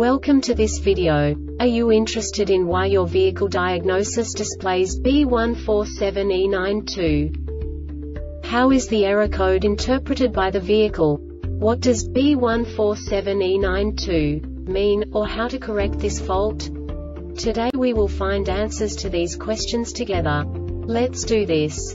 Welcome to this video. Are you interested in why your vehicle diagnosis displays B147E92? How is the error code interpreted by the vehicle? What does B147E92 mean, or how to correct this fault? Today we will find answers to these questions together. Let's do this.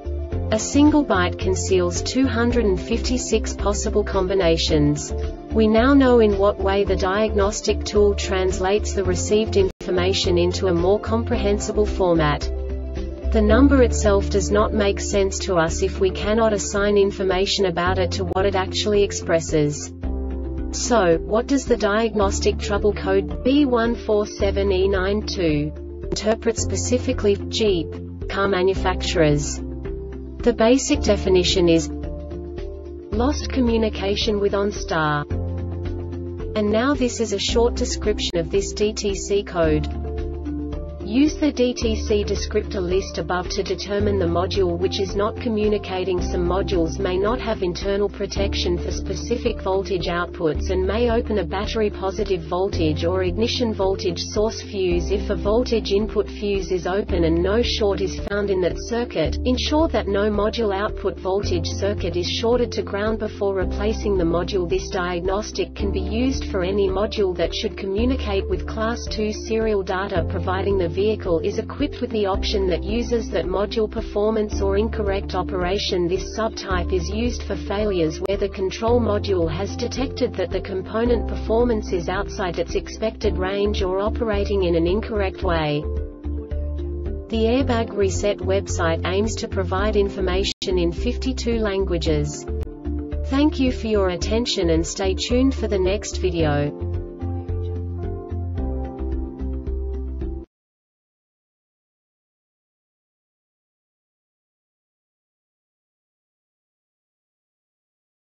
A single byte conceals 256 possible combinations. We now know in what way the diagnostic tool translates the received information into a more comprehensible format. The number itself does not make sense to us if we cannot assign information about it to what it actually expresses. So, what does the diagnostic trouble code B147E92 interpret specifically Jeep car manufacturers? The basic definition is lost communication with OnStar. And now this is a short description of this DTC code. Use the DTC descriptor list above to determine the module which is not communicating. Some modules may not have internal protection for specific voltage outputs and may open a battery positive voltage or ignition voltage source fuse if a voltage input fuse is open and no short is found in that circuit. Ensure that no module output voltage circuit is shorted to ground before replacing the module. This diagnostic can be used for any module that should communicate with class 2 serial data providing the vehicle is equipped with the option that uses that module performance or incorrect operation. This subtype is used for failures where the control module has detected that the component performance is outside its expected range or operating in an incorrect way. The Airbag Reset website aims to provide information in 52 languages. Thank you for your attention and stay tuned for the next video.